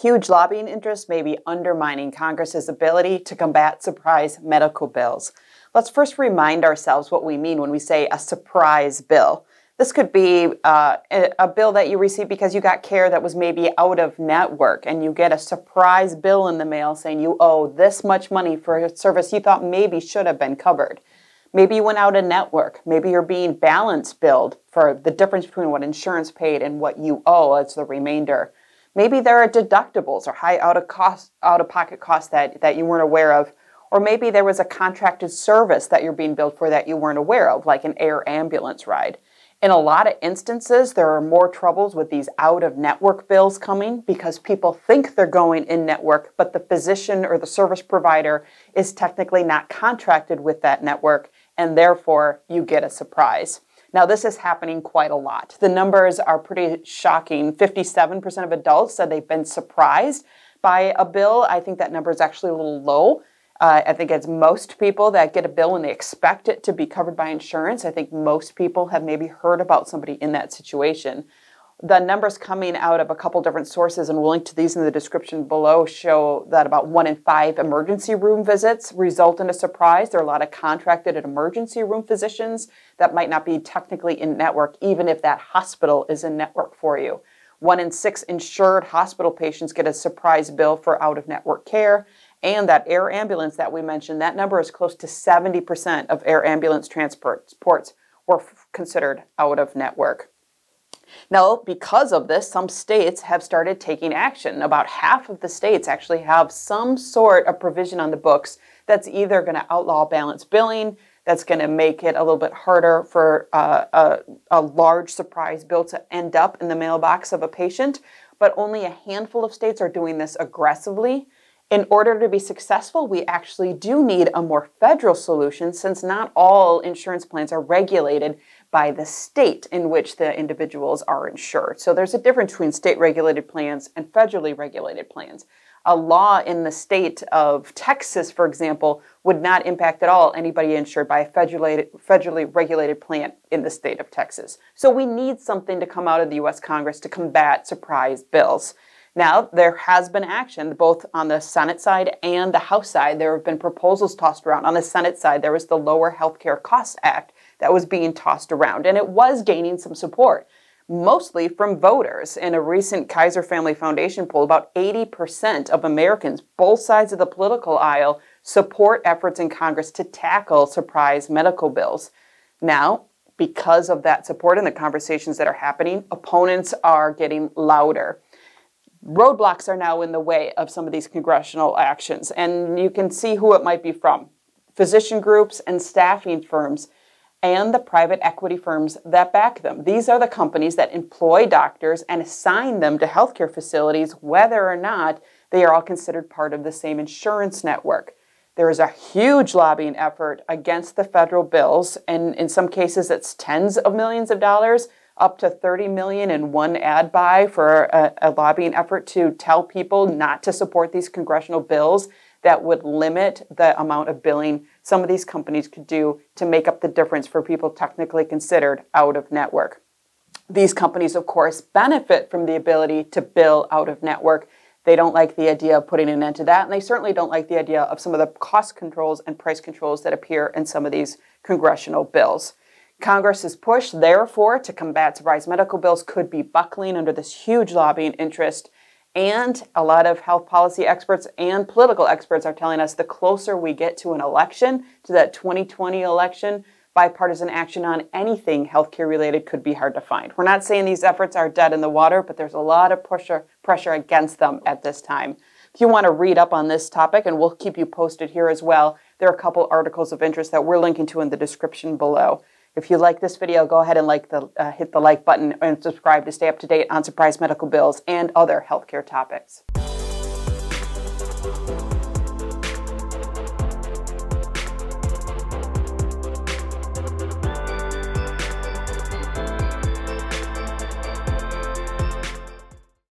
huge lobbying interests may be undermining Congress's ability to combat surprise medical bills. Let's first remind ourselves what we mean when we say a surprise bill. This could be uh, a bill that you receive because you got care that was maybe out of network and you get a surprise bill in the mail saying you owe this much money for a service you thought maybe should have been covered. Maybe you went out of network. Maybe you're being balance billed for the difference between what insurance paid and what you owe as the remainder. Maybe there are deductibles or high out of cost out of pocket costs that, that you weren't aware of. Or maybe there was a contracted service that you're being billed for that you weren't aware of, like an air ambulance ride. In a lot of instances, there are more troubles with these out of network bills coming because people think they're going in network, but the physician or the service provider is technically not contracted with that network, and therefore you get a surprise. Now, this is happening quite a lot. The numbers are pretty shocking. 57% of adults said they've been surprised by a bill. I think that number is actually a little low. Uh, I think it's most people that get a bill and they expect it to be covered by insurance. I think most people have maybe heard about somebody in that situation. The numbers coming out of a couple different sources, and we'll link to these in the description below, show that about one in five emergency room visits result in a surprise. There are a lot of contracted emergency room physicians that might not be technically in network, even if that hospital is in network for you. One in six insured hospital patients get a surprise bill for out of network care and that air ambulance that we mentioned, that number is close to 70% of air ambulance transports were considered out of network. Now, because of this, some states have started taking action. About half of the states actually have some sort of provision on the books that's either going to outlaw balance billing, that's going to make it a little bit harder for uh, a, a large surprise bill to end up in the mailbox of a patient, but only a handful of states are doing this aggressively. In order to be successful, we actually do need a more federal solution since not all insurance plans are regulated by the state in which the individuals are insured. So there's a difference between state regulated plans and federally regulated plans. A law in the state of Texas, for example, would not impact at all anybody insured by a federally, federally regulated plan in the state of Texas. So we need something to come out of the US Congress to combat surprise bills. Now, there has been action both on the Senate side and the House side. There have been proposals tossed around. On the Senate side, there was the Lower Healthcare Costs Act that was being tossed around, and it was gaining some support, mostly from voters. In a recent Kaiser Family Foundation poll, about 80% of Americans, both sides of the political aisle, support efforts in Congress to tackle surprise medical bills. Now, because of that support and the conversations that are happening, opponents are getting louder roadblocks are now in the way of some of these congressional actions. And you can see who it might be from physician groups and staffing firms and the private equity firms that back them. These are the companies that employ doctors and assign them to healthcare facilities, whether or not they are all considered part of the same insurance network. There is a huge lobbying effort against the federal bills, and in some cases, it's tens of millions of dollars up to 30 million in one ad buy for a, a, lobbying effort to tell people not to support these congressional bills that would limit the amount of billing some of these companies could do to make up the difference for people technically considered out of network. These companies, of course, benefit from the ability to bill out of network. They don't like the idea of putting an end to that, and they certainly don't like the idea of some of the cost controls and price controls that appear in some of these congressional bills. Congress Congress's push, therefore, to combat surprise medical bills could be buckling under this huge lobbying interest. And a lot of health policy experts and political experts are telling us the closer we get to an election, to that 2020 election, bipartisan action on anything healthcare related could be hard to find. We're not saying these efforts are dead in the water, but there's a lot of pressure, pressure against them at this time. If you want to read up on this topic, and we'll keep you posted here as well, there are a couple articles of interest that we're linking to in the description below. If you like this video, go ahead and like the, uh, hit the like button and subscribe to stay up to date on surprise medical bills and other healthcare topics.